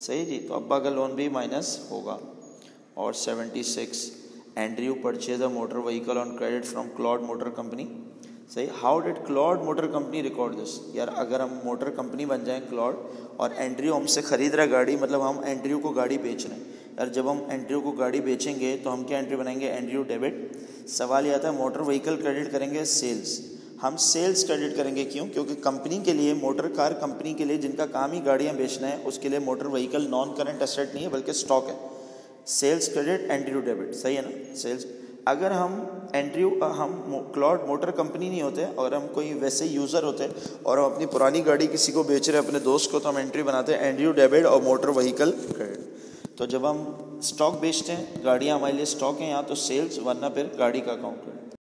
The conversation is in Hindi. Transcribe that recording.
सही जी तो अब्बा का लोन भी माइनस होगा और seventy six Andrew purchase a motor vehicle on credit from Claude motor company सही how did Claude motor company record this यार, अगर हम मोटर कंपनी बन जाएँ क्लॉड और एंड्रयू हमसे ख़रीद रहा गाड़ी मतलब हम एंड्रयू को गाड़ी बेच रहे हैं। यार, जब हम एंड्रयू को गाड़ी बेचेंगे तो हम क्या एंट्री बनाएँगे? एंड्रयू डेबिट सवाल यह आता है मोटर व्हीकल क्रेडिट करेंगे सेल्स हम सेल्स क्रेडिट करेंगे क्यों? क्योंकि कंपनी के लिए मोटर कार कंपनी के लिए जिनका काम ही गाड़ियाँ बेचना है, उसके लिए motor vehicle non current asset नहीं है, बल्कि स्टॉक है। Sales credit entry to debit सही है ना? सेल्स अगर हम एंट्री हम क्लॉड मोटर कंपनी नहीं होते और हम कोई वैसे यूज़र होते और हम अपनी पुरानी गाड़ी किसी को बेच रहे अपने दोस्त को तो हम एंट्री बनाते हैं एंड्रयू डेबिट और मोटर व्हीकल क्रेडिट तो जब हम स्टॉक बेचते हैं, गाड़ियाँ हमारे लिए स्टॉक हैं यहाँ तो सेल्स वरना फिर गाड़ी का अकाउंट